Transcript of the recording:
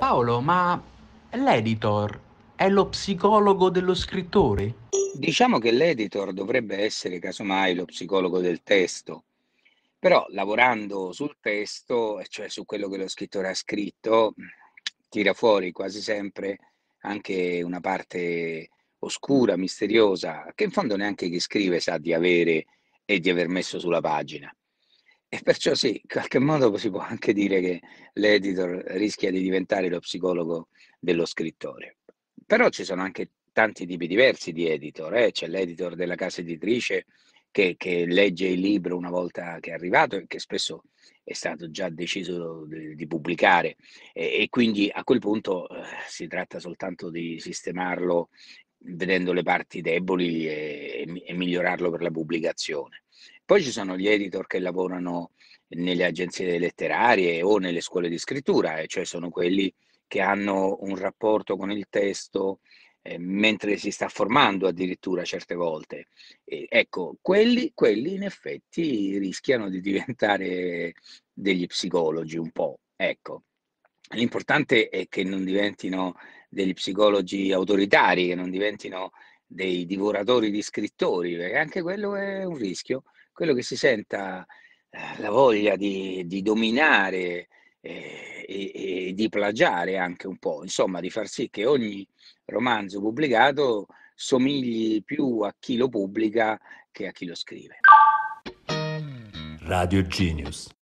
Paolo, ma l'editor è lo psicologo dello scrittore? Diciamo che l'editor dovrebbe essere casomai lo psicologo del testo, però lavorando sul testo, cioè su quello che lo scrittore ha scritto, tira fuori quasi sempre anche una parte oscura, misteriosa, che in fondo neanche chi scrive sa di avere e di aver messo sulla pagina. E perciò sì, in qualche modo si può anche dire che l'editor rischia di diventare lo psicologo dello scrittore. Però ci sono anche tanti tipi diversi di editor, eh? c'è l'editor della casa editrice che, che, legge il libro una volta che è arrivato e che spesso è stato già deciso di, di pubblicare e, e, quindi a quel punto eh, si tratta soltanto di sistemarlo vedendo le parti deboli e, e, migliorarlo per la pubblicazione. Poi ci sono gli editor che lavorano nelle agenzie letterarie o nelle scuole di scrittura, eh, cioè sono quelli che hanno un rapporto con il testo eh, mentre si sta formando addirittura certe volte. E, ecco, quelli, quelli in effetti rischiano di diventare degli psicologi un po'. Ecco, l'importante è che non diventino degli psicologi autoritari, che non diventino dei divoratori di scrittori, perché anche quello è un rischio, quello che si senta eh, la voglia di, di dominare eh, e, e, di plagiare anche un po', insomma di far sì che ogni romanzo pubblicato somigli più a chi lo pubblica che a chi lo scrive. Radio Genius.